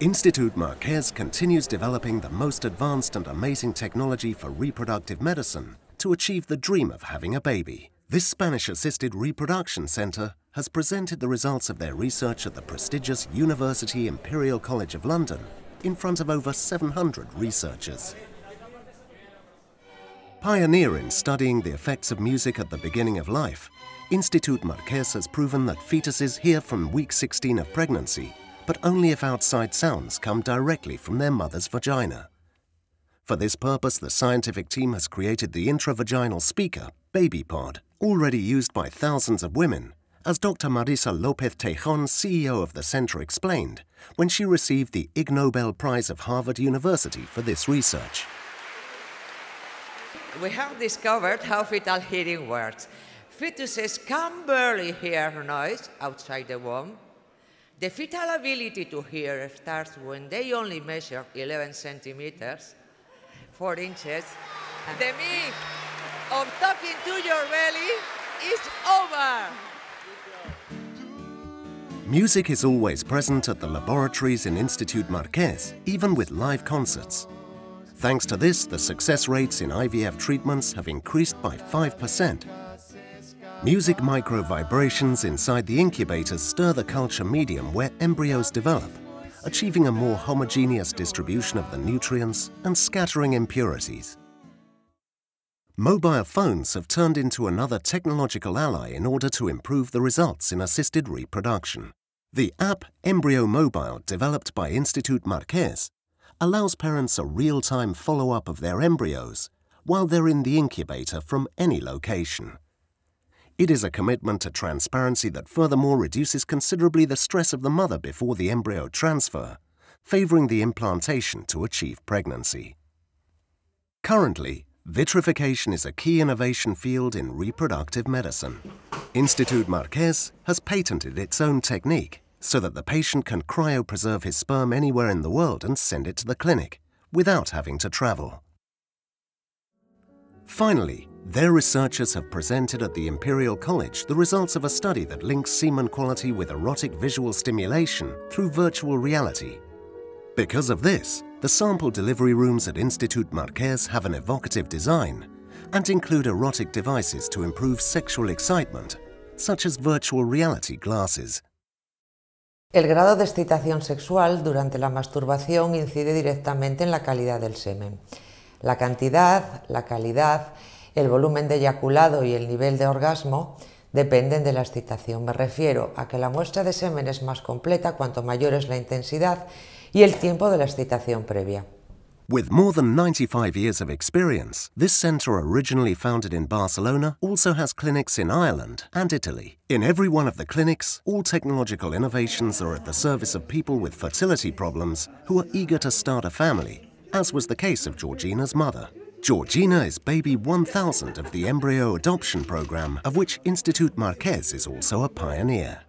Institut Marquès continues developing the most advanced and amazing technology for reproductive medicine to achieve the dream of having a baby. This Spanish-assisted reproduction center has presented the results of their research at the prestigious University Imperial College of London in front of over 700 researchers. Pioneer in studying the effects of music at the beginning of life, Institut Marquès has proven that fetuses hear from week 16 of pregnancy but only if outside sounds come directly from their mother's vagina. For this purpose, the scientific team has created the intravaginal speaker, BabyPod, already used by thousands of women, as Dr. Marisa López Teijón, CEO of the center, explained when she received the Ig Nobel Prize of Harvard University for this research. We have discovered how fetal hearing works. Fetuses can barely hear noise outside the womb, the fetal ability to hear starts when they only measure 11 centimeters, 4 inches. The myth of talking to your belly is over. Music is always present at the laboratories in Institut Marquès, even with live concerts. Thanks to this, the success rates in IVF treatments have increased by 5%, Music micro vibrations inside the incubators stir the culture medium where embryos develop, achieving a more homogeneous distribution of the nutrients and scattering impurities. Mobile phones have turned into another technological ally in order to improve the results in assisted reproduction. The app Embryomobile, developed by Institut Marquès, allows parents a real-time follow-up of their embryos while they're in the incubator from any location. It is a commitment to transparency that furthermore reduces considerably the stress of the mother before the embryo transfer, favoring the implantation to achieve pregnancy. Currently, vitrification is a key innovation field in reproductive medicine. Institut Marquès has patented its own technique so that the patient can cryopreserve his sperm anywhere in the world and send it to the clinic without having to travel. Finally, their researchers have presented at the Imperial College the results of a study that links semen quality with erotic visual stimulation through virtual reality. Because of this, the sample delivery rooms at Institut Marquès have an evocative design and include erotic devices to improve sexual excitement, such as virtual reality glasses. El grado de excitación sexual durante la masturbación incide directamente en la calidad del semen. La cantidad, la calidad el volumen de eyaculado y el nivel de orgasmo dependen de la excitación. Me refiero a que la muestra de semen es más completa cuanto mayor es la intensidad y el tiempo de la excitación previa. With more than 95 years of experience, this centre originally founded in Barcelona also has clinics in Ireland and Italy. In every one of the clinics, all technological innovations are at the service of people with fertility problems who are eager to start a family, as was the case of Georgina's mother. Georgina is baby 1000 of the embryo adoption program, of which Institute Marquès is also a pioneer.